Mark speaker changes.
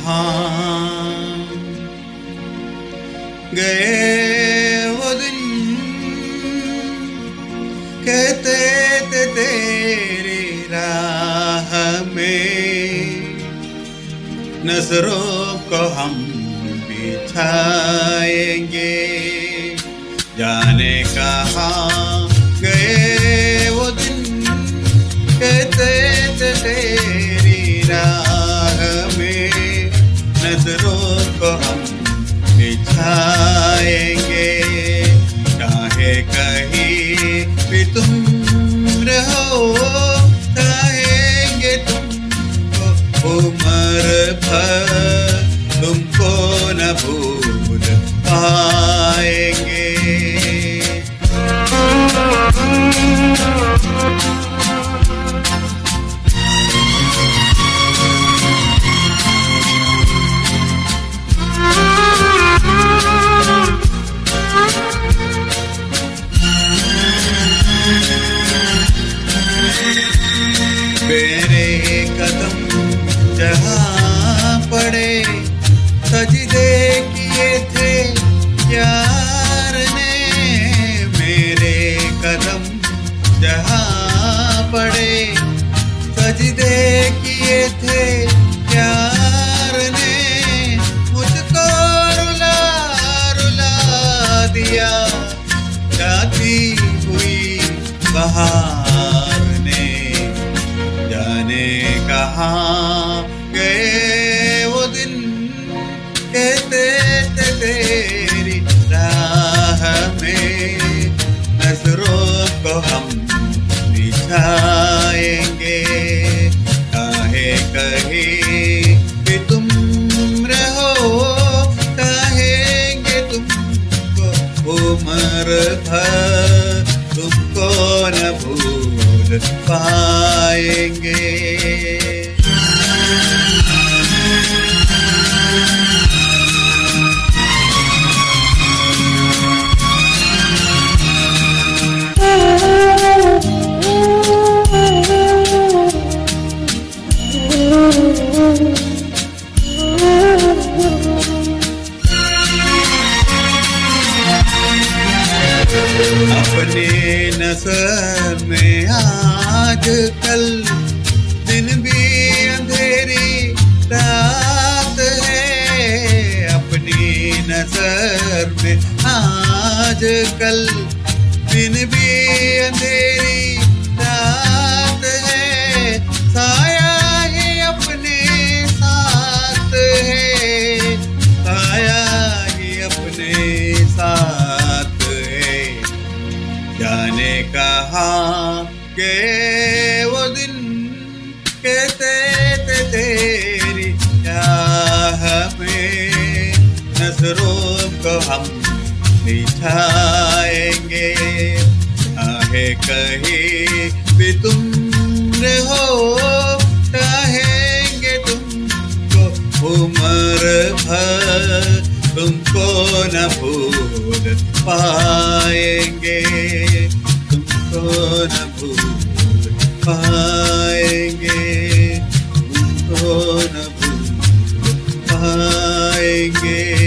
Speaker 1: कहा गए वो दिन, कहते थे तेरी राह में नज़रों को हम बिछाएँगे। जाने कहा को हम बिछाएँगे चाहे कहीं सजदे किए थे यार ने मेरे कदम जहाँ पड़े। सजदे किए थे यार ने मुझको रुला रुला दिया। जाती हुई बहार ने जाने कहाँ गए बिछाएँगे काहे कहे भी तुम रहो कहेंगे तुमको उम्र भर तुमको न भूल पाएँगे। अपने नज़र में आज कल दिन भी अंधेरी रात है। अपनी नज़र में आज कल दिन भी अंधेरी रात है। साया कहाँ के वो दिन कहते थे तेरी चाह में नज़रों को हम बिछाएँगे चाहे कहीं भी तुम रहो चाहेंगे तुमको उम्र भर, तुमको न भूल पाएँगे। को न भूल पाएँगे उनको न भूल पाएँगे